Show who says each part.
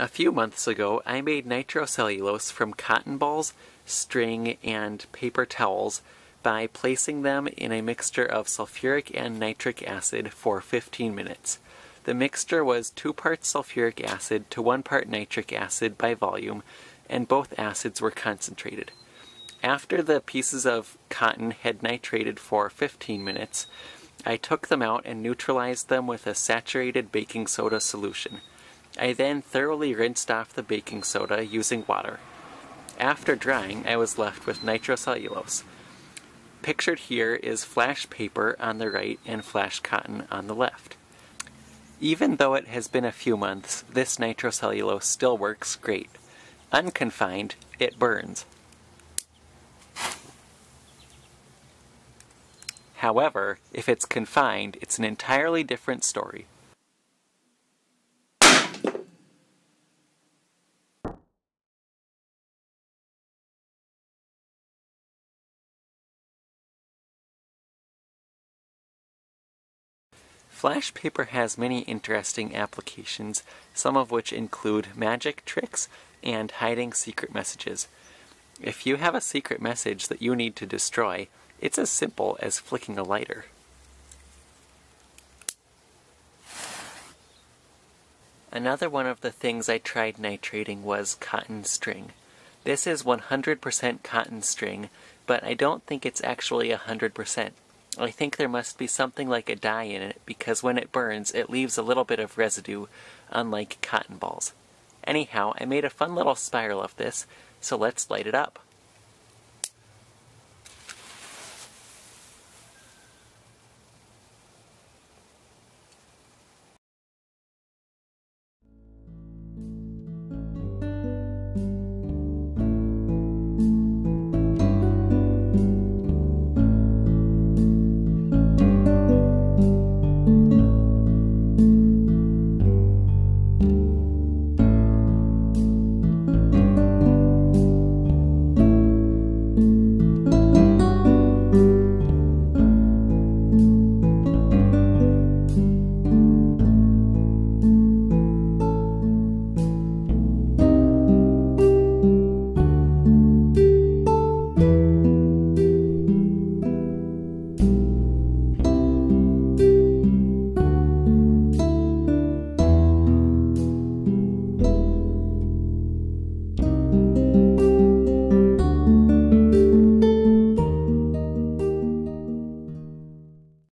Speaker 1: A few months ago, I made nitrocellulose from cotton balls, string, and paper towels by placing them in a mixture of sulfuric and nitric acid for 15 minutes. The mixture was 2 parts sulfuric acid to 1 part nitric acid by volume, and both acids were concentrated. After the pieces of cotton had nitrated for 15 minutes, I took them out and neutralized them with a saturated baking soda solution. I then thoroughly rinsed off the baking soda using water. After drying, I was left with nitrocellulose. Pictured here is flash paper on the right and flash cotton on the left. Even though it has been a few months, this nitrocellulose still works great. Unconfined, it burns. However, if it's confined, it's an entirely different story. Flash paper has many interesting applications, some of which include magic tricks and hiding secret messages. If you have a secret message that you need to destroy, it's as simple as flicking a lighter. Another one of the things I tried nitrating was cotton string. This is 100% cotton string, but I don't think it's actually 100%. I think there must be something like a dye in it because when it burns it leaves a little bit of residue, unlike cotton balls. Anyhow, I made a fun little spiral of this, so let's light it up.